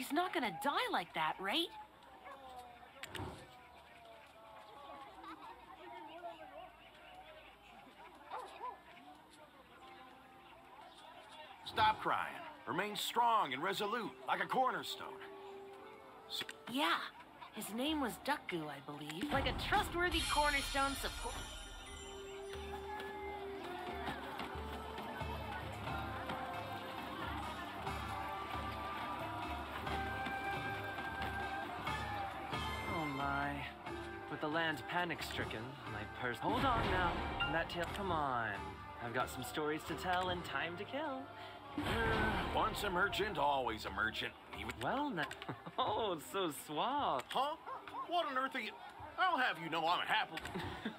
He's not gonna die like that, right? Stop crying. Remain strong and resolute, like a cornerstone. Yeah. His name was Dukgoo, I believe. Like a trustworthy cornerstone support. Land panic-stricken, my purse... Hold on now. That tail... Come on. I've got some stories to tell and time to kill. Once a merchant, always a merchant. Even... Well, now... Oh, so suave. Huh? What on earth are you... I'll have you know I'm a happy.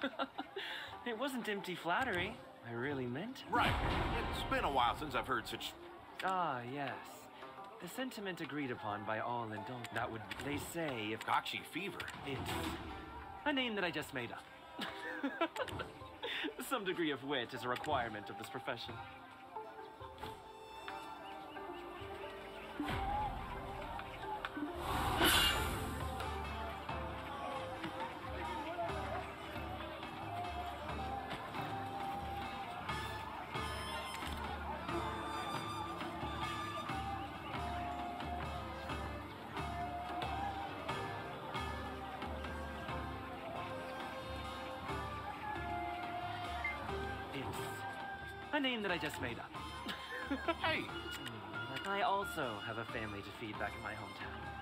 it wasn't empty flattery. I really meant it. Right. It's been a while since I've heard such... Ah, yes. The sentiment agreed upon by all and don't... That would... They say if... Gotchi fever. It's... A name that I just made up. Some degree of wit is a requirement of this profession. A name that I just made up. hey! But I also have a family to feed back in my hometown.